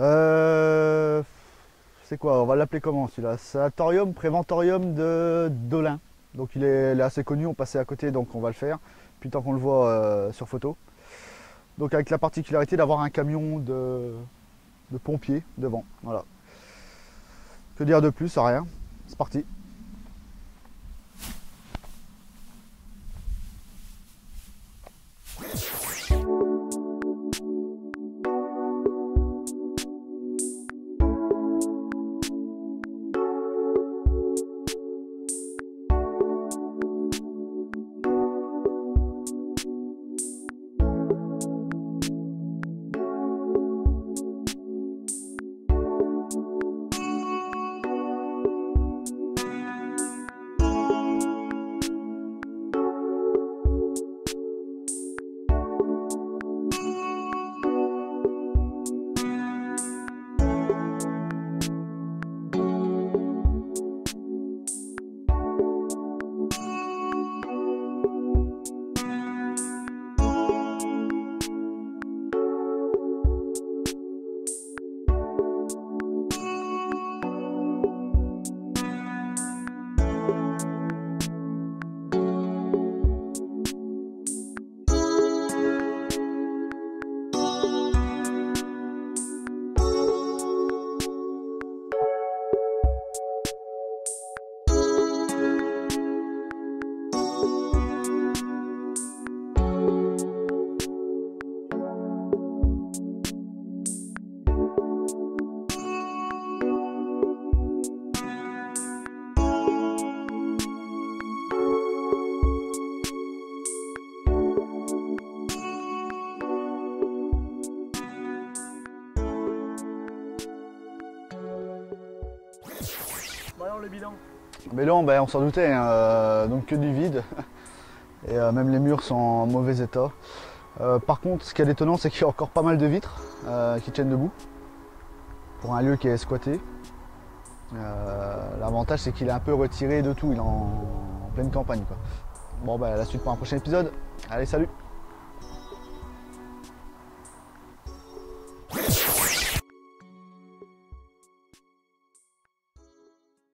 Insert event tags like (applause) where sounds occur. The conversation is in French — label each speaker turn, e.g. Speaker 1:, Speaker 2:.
Speaker 1: Euh, c'est quoi On va l'appeler comment celui-là? C'est thorium, préventorium de Dolin. Donc il est, assez connu, on passait à côté, donc on va le faire. Puis tant qu'on le voit euh, sur photo. Donc avec la particularité d'avoir un camion de, de pompiers devant. Voilà. Que dire de plus? Rien. C'est parti.
Speaker 2: Le bilan
Speaker 1: Mais là, ben, on s'en doutait, hein, euh, donc que du vide. (laughs) Et euh, même les murs sont en mauvais état. Euh, par contre, ce qui est étonnant, c'est qu'il y a encore pas mal de vitres qui tiennent debout pour un lieu qui est squatté. L'avantage, c'est qu'il est un peu retiré de tout, il est en, pleine campagne. Bon, ben, la suite pour un prochain épisode. Allez, salut